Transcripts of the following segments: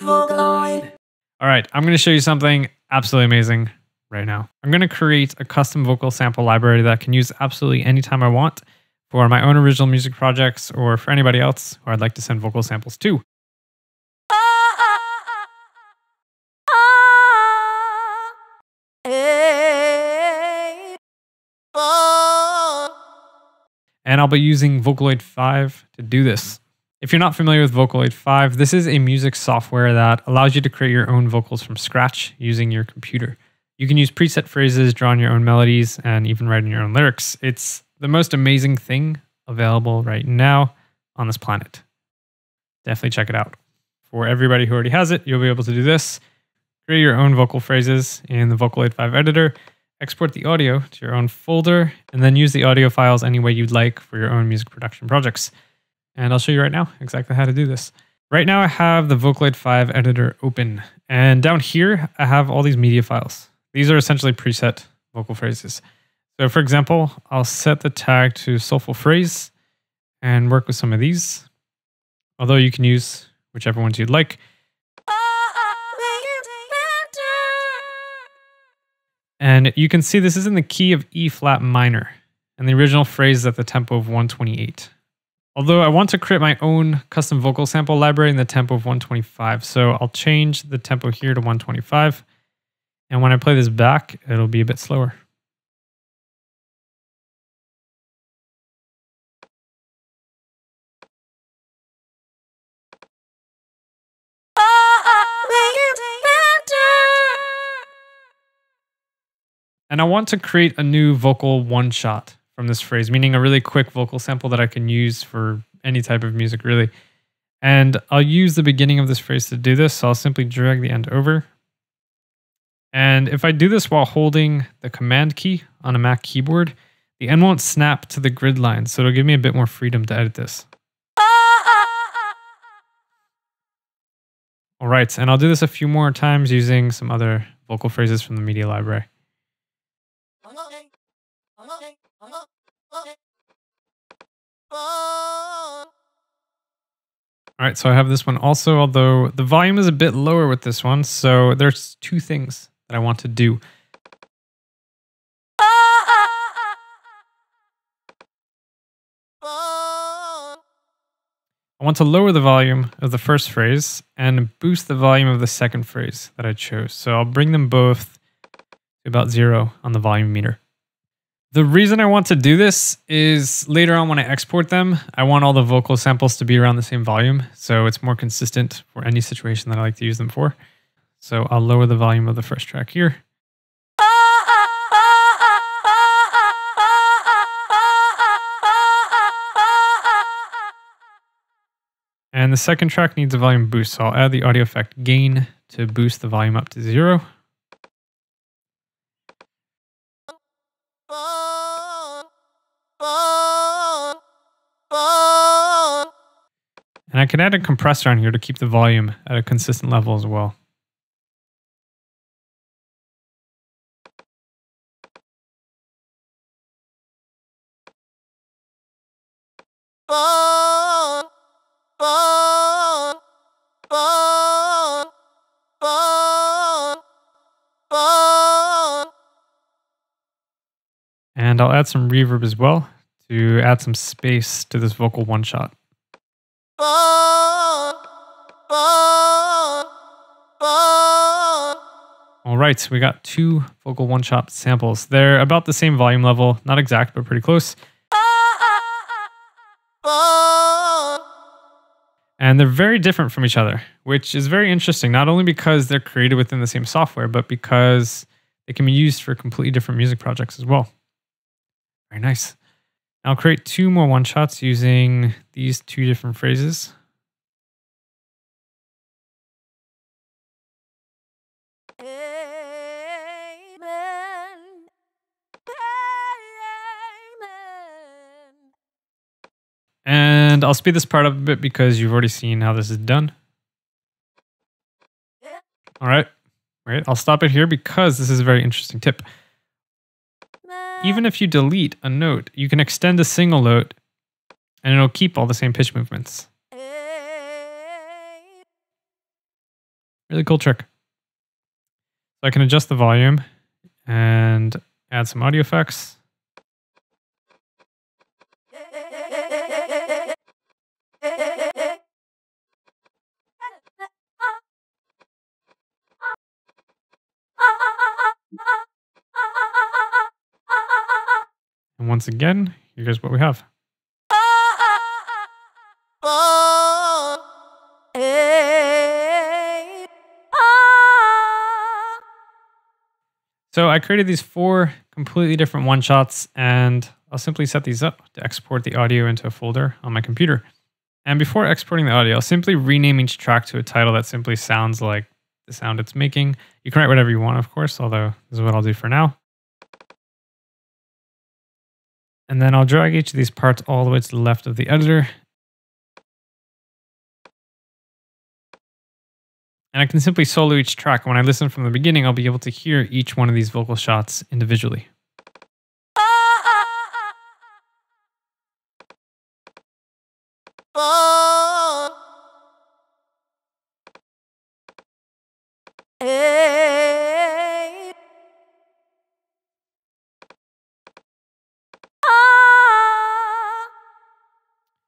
Vocaloid. All right, I'm going to show you something absolutely amazing right now. I'm going to create a custom vocal sample library that I can use absolutely anytime I want for my own original music projects or for anybody else who I'd like to send vocal samples to. And I'll be using Vocaloid 5 to do this. If you're not familiar with Vocaloid 5, this is a music software that allows you to create your own vocals from scratch using your computer. You can use preset phrases, draw in your own melodies, and even write in your own lyrics. It's the most amazing thing available right now on this planet. Definitely check it out. For everybody who already has it, you'll be able to do this. Create your own vocal phrases in the Vocaloid 5 editor export the audio to your own folder, and then use the audio files any way you'd like for your own music production projects. And I'll show you right now exactly how to do this. Right now I have the Vocaloid 5 editor open, and down here I have all these media files. These are essentially preset vocal phrases. So for example, I'll set the tag to soulful phrase and work with some of these, although you can use whichever ones you'd like. And you can see this is in the key of E flat minor, and the original phrase is at the tempo of 128. Although I want to create my own custom vocal sample library in the tempo of 125, so I'll change the tempo here to 125. And when I play this back, it'll be a bit slower. And I want to create a new vocal one shot from this phrase, meaning a really quick vocal sample that I can use for any type of music, really. And I'll use the beginning of this phrase to do this. So I'll simply drag the end over. And if I do this while holding the command key on a Mac keyboard, the end won't snap to the grid line. So it'll give me a bit more freedom to edit this. All right, and I'll do this a few more times using some other vocal phrases from the media library. All right, so I have this one also, although the volume is a bit lower with this one. So there's two things that I want to do. I want to lower the volume of the first phrase and boost the volume of the second phrase that I chose. So I'll bring them both to about zero on the volume meter. The reason I want to do this is later on when I export them, I want all the vocal samples to be around the same volume. So it's more consistent for any situation that I like to use them for. So I'll lower the volume of the first track here. And the second track needs a volume boost, so I'll add the audio effect gain to boost the volume up to zero. And I can add a compressor on here to keep the volume at a consistent level as well. And I'll add some reverb as well to add some space to this vocal one shot. All right, we got two vocal one shot samples. They're about the same volume level, not exact, but pretty close. And they're very different from each other, which is very interesting, not only because they're created within the same software, but because they can be used for completely different music projects as well. Very nice. I'll create two more one shots using these two different phrases. And I'll speed this part up a bit because you've already seen how this is done. All right. All right. I'll stop it here because this is a very interesting tip even if you delete a note, you can extend a single note and it'll keep all the same pitch movements. Really cool trick. So I can adjust the volume and add some audio effects. Once again, here's what we have. So I created these four completely different one shots and I'll simply set these up to export the audio into a folder on my computer. And before exporting the audio, I'll simply rename each track to a title that simply sounds like the sound it's making. You can write whatever you want, of course, although this is what I'll do for now. And then I'll drag each of these parts all the way to the left of the editor And I can simply solo each track. When I listen from the beginning, I'll be able to hear each one of these vocal shots individually.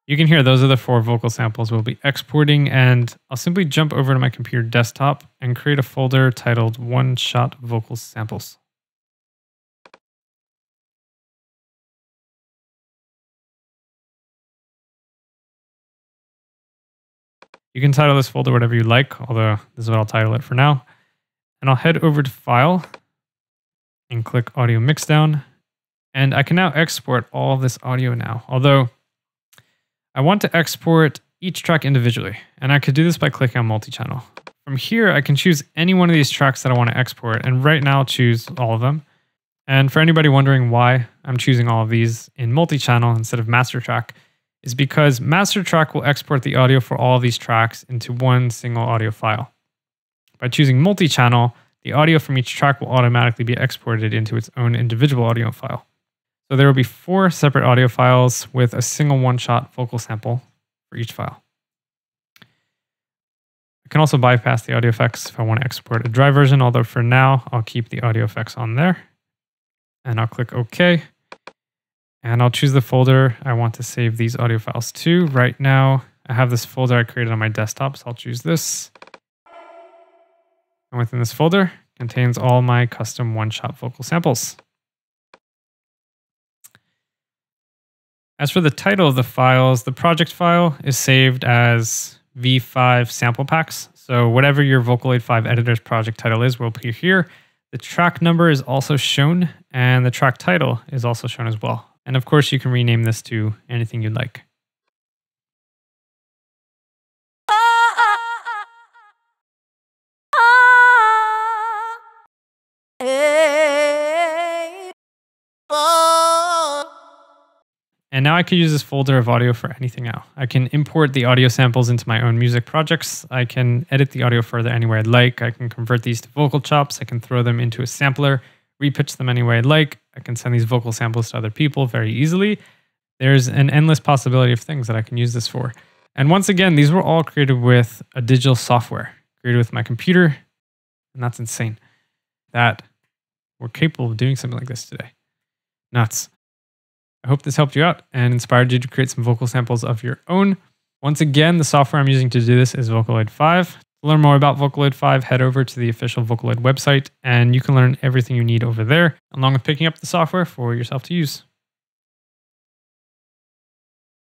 You can hear those are the four vocal samples we'll be exporting and I'll simply jump over to my computer desktop and create a folder titled One Shot Vocal Samples. You can title this folder whatever you like, although this is what I'll title it for now. And I'll head over to File and click Audio Mixdown. And I can now export all this audio now, although I want to export each track individually, and I could do this by clicking on multi-channel. From here, I can choose any one of these tracks that I want to export, and right now I'll choose all of them. And for anybody wondering why I'm choosing all of these in multi-channel instead of master track, is because master track will export the audio for all of these tracks into one single audio file. By choosing multi-channel, the audio from each track will automatically be exported into its own individual audio file. So there will be four separate audio files with a single one-shot vocal sample for each file. I can also bypass the audio effects if I want to export a dry version, although for now, I'll keep the audio effects on there. And I'll click OK. And I'll choose the folder I want to save these audio files to. Right now, I have this folder I created on my desktop, so I'll choose this. And within this folder contains all my custom one-shot vocal samples. As for the title of the files, the project file is saved as V5 sample packs. So whatever your Vocaloid 5 editor's project title is will appear here. The track number is also shown and the track title is also shown as well. And of course you can rename this to anything you'd like. And now I could use this folder of audio for anything now. I can import the audio samples into my own music projects. I can edit the audio further anywhere I'd like. I can convert these to vocal chops. I can throw them into a sampler, repitch them any way I'd like. I can send these vocal samples to other people very easily. There's an endless possibility of things that I can use this for. And once again, these were all created with a digital software, created with my computer. And that's insane that we're capable of doing something like this today. Nuts. I hope this helped you out and inspired you to create some vocal samples of your own. Once again, the software I'm using to do this is Vocaloid 5. To learn more about Vocaloid 5, head over to the official Vocaloid website and you can learn everything you need over there, along with picking up the software for yourself to use.